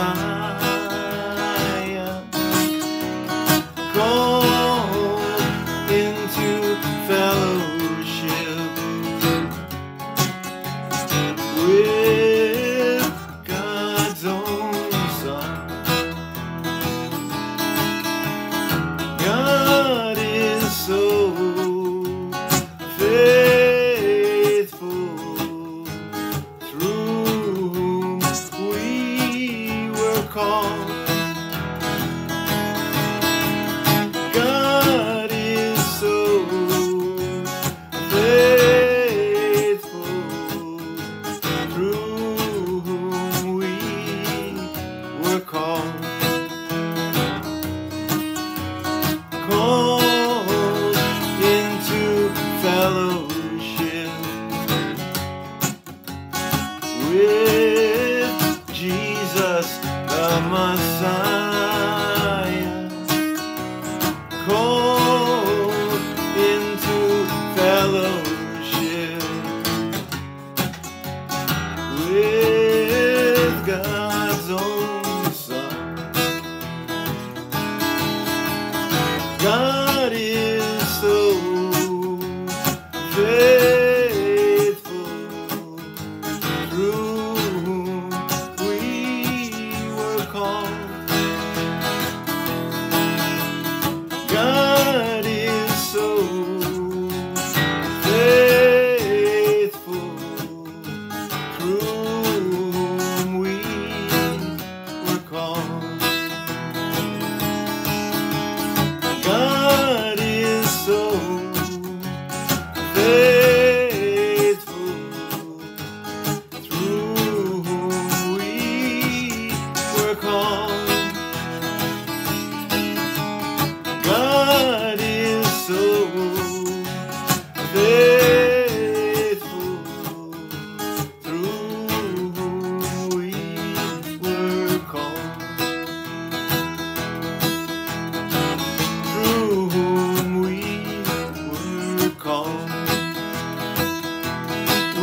Messiah. Go into fellowship. Messiah called into fellowship with God's own Son. God through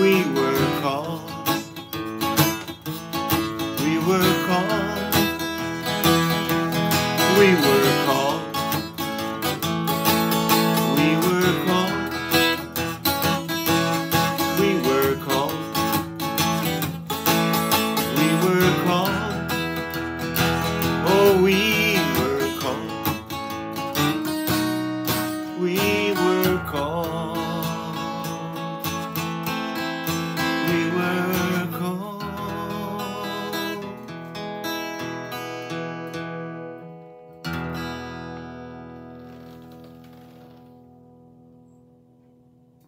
We were